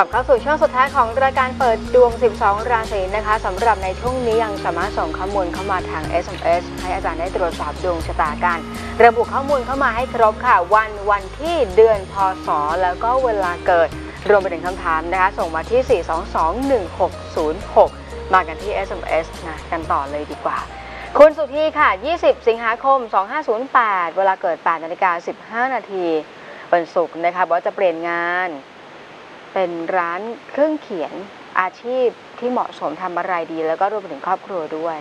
ลับเข้าสู่ช่วงสุดท้ายของรายการเปิดดวง 12 ราศีนะคะสำหรับในช่วงนี้ยังสามารถส่งข้อมูลเข้ามาทาง SMS ให้อาจารย์ได้ตรวจสอบดวงชะตากัน ระบุข้อมูลเข้ามาให้ครบค่ะ วันวันที่เดือนพศแล้วก็เวลาเกิด รวมไปถึงคำถามนะคะ ส่งมาที่ 4221606 มากันที่ SMS นะกันต่อเลยดีกว่า คุณสุธีค่ะ 20 สิงหาคม 2508 เวลาเกิด8นาฬิกา15 นาทีวันศุกร์นะคะบอกว่าจะเปลี่ยนงาน เป็นร้านเครื่องเขียนอาชีพที่เหมาะสมทำอะไรดี แล้วก็รวมไปถึงครอบครัวด้วย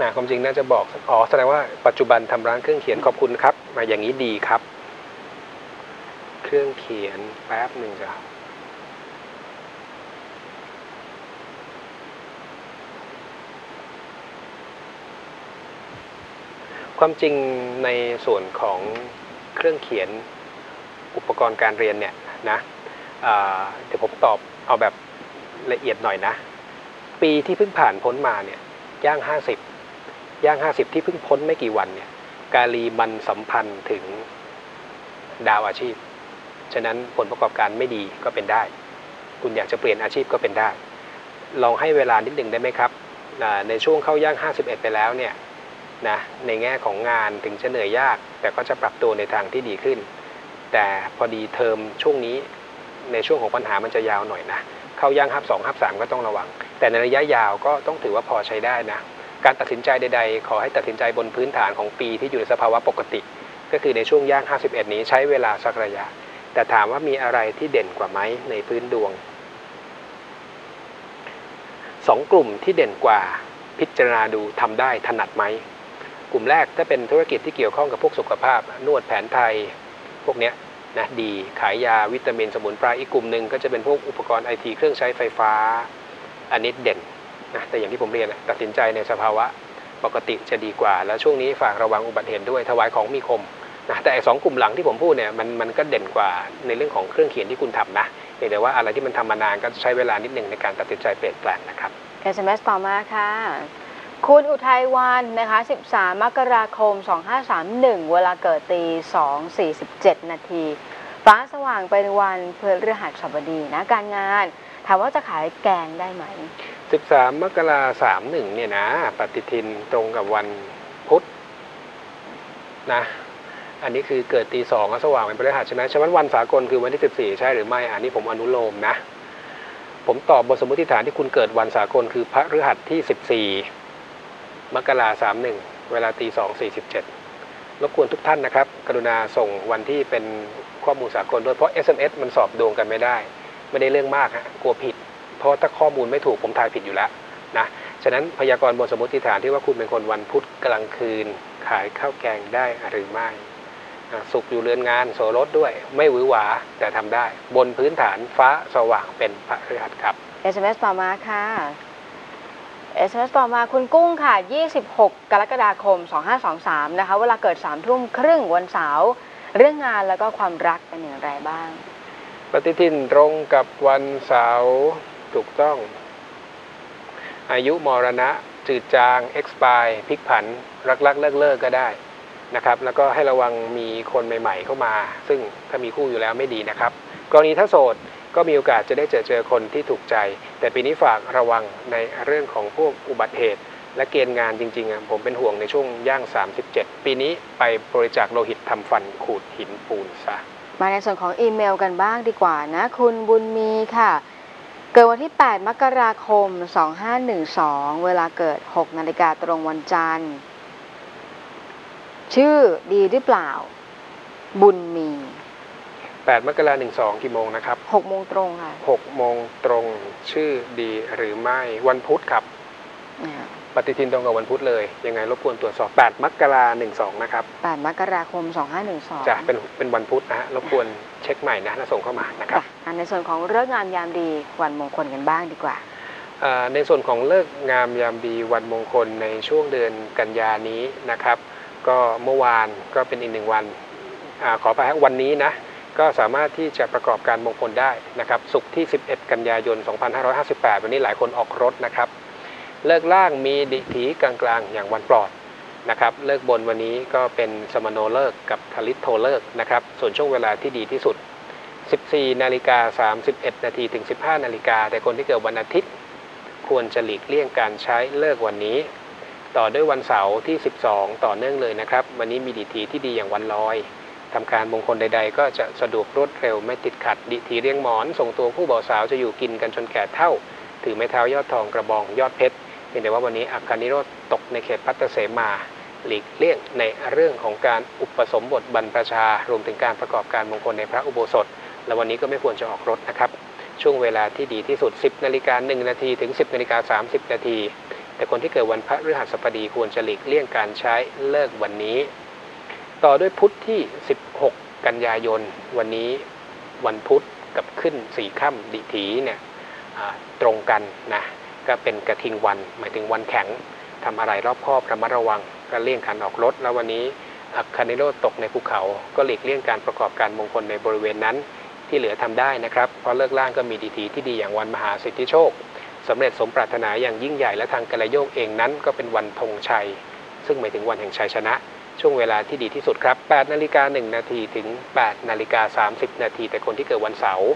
นะความจริงน่าจะบอกอ๋อแสดงว่าปัจจุบันทำร้านเครื่องเขียนขอบคุณครับ มาอย่างนี้ดีครับ เครื่องเขียนแป๊บหนึ่งจ้ะความจริงในส่วนของเครื่องเขียนอุปกรณ์การเรียนเนี่ยนะอ่า เดี๋ยวผมตอบเอาแบบละเอียดหน่อยนะ ปีที่เพิ่งผ่านพ้นมาเนี่ยย่าง 50 ย่าง 50 ที่เพิ่งพ้นไม่กี่วันเนี่ยกาลีมันสัมพันธ์ถึงดาวอาชีพ ฉะนั้นผลประกอบการไม่ดีก็เป็นได้ คุณอยากจะเปลี่ยนอาชีพก็เป็นได้ ลองให้เวลานิดหนึ่งได้ไหมครับ ในช่วงเข้าย่าง 51 ไปแล้วเนี่ยนะในแง่ของงานถึงจะเหนื่อยยาก แต่ก็จะปรับตัวในทางที่ดีขึ้น แต่พอดีเทอมช่วงนี้ ในช่วงของปัญหามันจะยาวหน่อยนะเข้าย่างฮับ2ฮับ3ก็ต้องระวัง แต่ในระยะยาวก็ต้องถือว่าพอใช้ได้นะการตัดสินใจใด ๆ ขอให้ตัดสินใจบนพื้นฐานของปีที่อยู่ในสภาวะปกติ ก็คือในช่วงย่าง 51 นี้ใช้เวลาสักระยะ แต่ถามว่ามีอะไรที่เด่นกว่าไหมในพื้นดวงสองกลุ่มที่เด่นกว่าพิจารณาดูทำได้ถนัดไหมกลุ่มแรกถ้าเป็นธุรกิจที่เกี่ยวข้องกับพวกสุขภาพ นวดแผนไทย พวกเนี้ย นะดีขายยาวิตามินสมุนไพรอีกกลุ่มหนึ่งก็จะเป็นพวกอุปกรณ์ไอทีเครื่องใช้ไฟฟ้า อันนี้เด่นนะแต่อย่างที่ผมเรียนนะตัดสินใจในสภาวะปกติจะดีกว่า แล้วช่วงนี้ฝากระวังอุบัติเหตุด้วยถวายของมีคมนะแต่สองกลุ่มหลังที่ผมพูดเนี่ยมันมันก็เด่นกว่าในเรื่องของเครื่องเขียนที่คุณทำนะเพียงแต่ว่าอะไรที่มันทำมานานก็ใช้เวลานิดหนึ่งในการตัดสินใจเปลี่ยนแปลงนะครับ SMS ต่อมาค่ะ คุณอุทัยวันนะคะ 13 มกราคม 2531 เวลาเกิดตี 2.47 นาที ฟ้าสว่างเป็นวันพฤหัสบดีนะ การงาน ถามว่าจะขายแกงได้ไหม 13 มกราสามหนึ่งเนี่ยนะ ปฏิทินตรงกับวันพุธนะ อันนี้คือเกิดตีสองสว่างเป็นพฤหัสใช่ไหมฉะนั้นวันสากลคือวันที่ 14 ใช่หรือไม่ อันนี้ผมอนุโลมนะ ผมตอบบทสมมติฐานที่คุณเกิดวันสากลคือพระฤหัสที่ 14 มกราสามหนึ่งเวลาตีสองสี่สิบเจ็ดรบกวนทุกท่านนะครับ กรุณาส่งวันที่เป็นข้อมูลสากลด้วยเพราะ SMS มันสอบดวงกันไม่ได้ ไม่ได้เรื่องมากฮะกลัวผิด เพราะถ้าข้อมูลไม่ถูกผมทายผิดอยู่แล้วนะฉะนั้นพยากรณ์บนสมมติฐานที่ว่าคุณเป็นคนวันพุธกลางคืน ขายข้าวแกงได้หรือไม่สุขอยู่เรือนงานโสรถด้วย ไม่หวือหวาแต่ทำได้ บนพื้นฐานฟ้าสว่างเป็นพระฤหัสครับ SMS ต่อมาค่ะ SMS ต่อมาคุณกุ้งค่ะ 26 กรกฎาคม 2523 นะคะ เวลาเกิด3ทุ่มครึ่งวันเสาร์เรื่องงานแล้วก็ความรักเป็นอย่างไรบ้าง ปฏิทินตรงกับวันเสาร์ถูกต้อง อายุมรณะ จืดจาง expire พลิกผัน รักรักเลิกเลิกก็ได้นะครับ แล้วก็ให้ระวังมีคนใหม่ ๆ เข้ามา ซึ่งถ้ามีคู่อยู่แล้วไม่ดีนะครับ กรณีถ้าโสด ก็มีโอกาสจะได้เจอเจอคนที่ถูกใจ แต่ปีนี้ฝากระวังในเรื่องของพวกอุบัติเหตุ และเกณฑ์งานจริงๆอะผมเป็นห่วงในช่วงย่าง 37 ปีนี้ไปบริจาคโลหิตทำฟันขูดหินปูนซะมาในส่วนของอีเมลกันบ้างดีกว่านะ คุณบุญมีค่ะ เกิดวันที่ 8 มกราคม 2512 เวลาเกิด 6 นาฬิกาตรงวันจันทร์ ชื่อดีหรือเปล่า บุญมี 8 มกราคม12กี่โมงนะครับ6โมงตรงค่ะ6โมงตรงชื่อดีหรือไม่วันพุธครับ เนี่ยปฏิทินตรงกับวันพุธเลย ยังไงรบกวนตรวจสอบ 8 มกราคม12นะครับ8มกราคม2512จะเป็นเป็นวันพุธนะฮะรบกวนเช็คใหม่นะแล้วส่งเข้ามานะครับค่ะอะในส่วนของเรื่องงามยามดีวันมงคลกันบ้างดีกว่าอ่าในส่วนของเลิกษ์งามยามดีวันมงคลในช่วงเดือนกันยานี้นะครับ ก็เมื่อวานก็เป็นอีกหนึ่งวันอาขอไปวันนี้นะ ก็สามารถที่จะประกอบการมงคลได้นะครับศุกร์ที่ 11 กันยายน 2558 วันนี้หลายคนออกรถนะครับ ฤกษ์ล่างมีดิถีกลางๆ อย่างวันปลอดนะครับฤกษ์บนวันนี้ก็เป็นสมโณฤกษ์กับทลิทโทฤกษ์นะครับส่วนช่วงเวลาที่ดีที่สุด 14 นาฬิกา 31 นาทีถึง 15 นาฬิกา แต่คนที่เกิดวันอาทิตย์ ควรจะหลีกเลี่ยงการใช้เลิกวันนี้ ต่อด้วยวันเสาร์ที่ 12 ต่อเนื่องเลยนะครับ วันนี้มีดีทีที่ดีอย่างวันลอย ทำการมงคลใด ๆ ก็จะสะดวกรวดเร็วไม่ติดขัดดีทีเรียงหมอน ส่งตัวผู้บ่าวสาวจะอยู่กินกันจนแก่เท่า ถือไม้เท้ายอดทองกระบองยอดเพชรเห็นได้ว่าวันนี้อัคคานิโรธตกในเขตพัตตเสมา หลีกเลี่ยงในเรื่องของการอุปสมบทบรรพชา รวมถึงการประกอบการมงคลในพระอุโบสถ และวันนี้ก็ไม่ควรจะออกรถนะครับ ช่วงเวลาที่ดีที่สุด 10นาฬิกา1นาทีถึง 10นาฬิกา30นาทีแต่คนที่เกิดวันพระฤหัสบดีควรจะหลีกเลี่ยงการใช้เลิกวันนี้ ต่อด้วยพุธที่ 16 กันยายน วันนี้วันพุธกับขึ้นสี่ค่ำดิถีเนี่ยตรงกันนะก็เป็นกระทิงวัน หมายถึงวันแข็งทำอะไรรอบคอบระมัดระวังก็เลี่ยงการออกรถ แล้ววันนี้อัคคานิโรตกในภูเขา ก็หลีกเลี่ยงการประกอบการมงคลในบริเวณนั้นที่เหลือทำได้นะครับ เพราะเลิกล่างก็มีดีทีที่ดีอย่างวันมหาสิทธิโชคสำเร็จสมปรารถนาอย่างยิ่งใหญ่และทางกระโยกเองนั้นก็เป็นวันธงชัย ซึ่งหมายถึงวันแห่งชัยชนะ ช่วงเวลาที่ดีที่สุดครับ8นาฬิกา1นาทีถึง8นาฬิกา30 นาที แต่คนที่เกิดวันเสาร์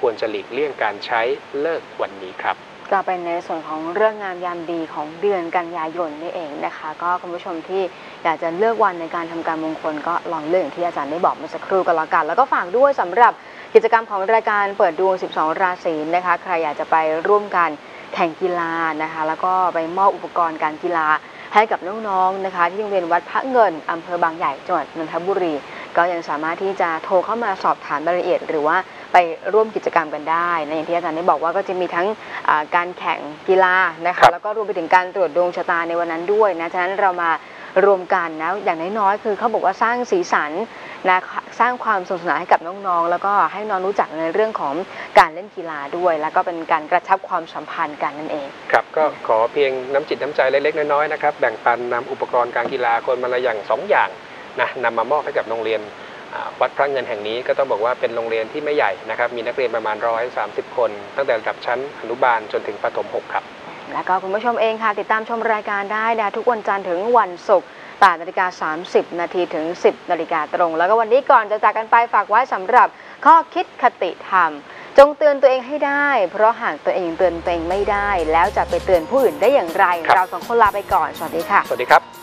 ควรจะหลีกเลี่ยงการใช้เลิกวันนี้ครับก็เป็นในส่วนของเรื่องงามยามดีของเดือนกันยายนนี่เองนะคะ ก็คุณผู้ชมที่อยากจะเลือกวันในการทำการมงคลก็ลองเลือกอย่างที่อาจารย์ได้บอกเมื่อสักครู่กันละกัน แล้วก็ฝากด้วยสำหรับกิจกรรมของรายการเปิดดวง 12 ราศีนะคะ ใครอยากจะไปร่วมกันแข่งกีฬานะคะ แล้วก็ไปมอบอุปกรณ์การกีฬา ให้กับน้องๆนะคะที่โรงเรียนวัดพระเงินอำเภอบางใหญ่จังหวัดนนทบุรี ก็ยังสามารถที่จะโทรเข้ามาสอบถามรายละเอียด หรือว่าไปร่วมกิจกรรมกันได้นะอย่างที่อาจารย์ได้บอกว่าก็จะมีทั้งอ่าการแข่งกีฬานะครัคะบแล้วก็รวมไปถึงการตรวจดวงชะตาในวันนั้นด้วยนะฉะนั้นเรามา รวมกันนะอย่างน้อยๆคือเขาบอกว่าสร้างสีสันนะสร้างความสนุกสนานให้กับน้องๆ แล้วก็ให้น้องรู้จักในเรื่องของการเล่นกีฬาด้วย แล้วก็เป็นการกระชับความสัมพันธ์กันนั่นเองครับก็ขอเพียงน้ำจิตน้ำใจเล็กๆน้อยๆนะครับแบ่งปันนำอุปกรณ์การกีฬาคนมาละอย่างสองอย่างนะนำมามอบให้กับโรงเรียนวัดพระเงินแห่งนี้ก็ต้องบอกว่าเป็นโรงเรียนที่ไม่ใหญ่นะครับ มีนักเรียนประมาณ 130 คน ตั้งแต่ระดับชั้นอนุบาลจนถึงประถม 6 ครับ แล้วก็คุณผู้ชมเองค่ะติดตามชมรายการได้นะทุกวันจันทร์ถึงวันศุกร์8นาฬิกา30 นาทีถึง 10 นาฬิกาตรง แล้วก็วันนี้ก่อนจะจากกันไปฝากไว้สำหรับข้อคิดคติธรรม จงเตือนตัวเองให้ได้ เพราะหากตัวเองเตือนตัวเองไม่ได้ แล้วจะไปเตือนผู้อื่นได้อย่างไรครับเราสองคนลาไปก่อน สวัสดีค่ะ สวัสดีครับ